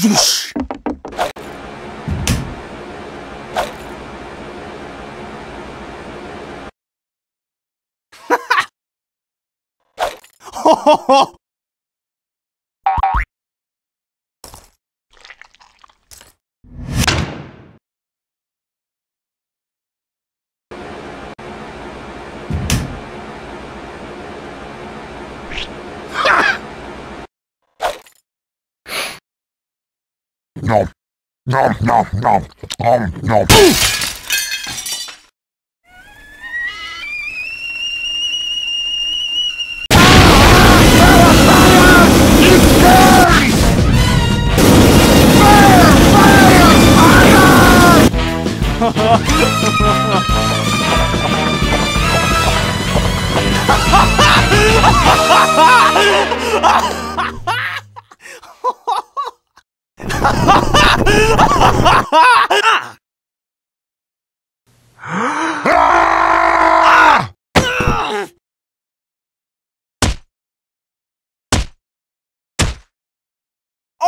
ズボシ Nom. Nom, nom, nom. Nom, nom. All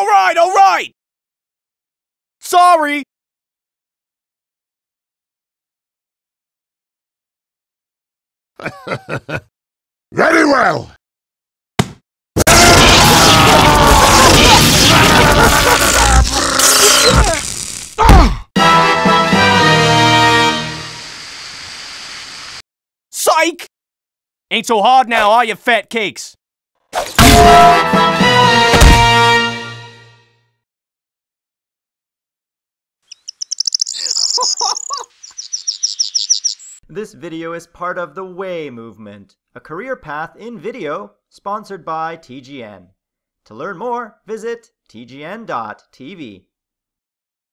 right, all right. Sorry. Very well. Psych! Ain't so hard now, are you, fat cakes? This video is part of the WAY movement, a career path in video sponsored by TGN. To learn more, visit tgn.tv.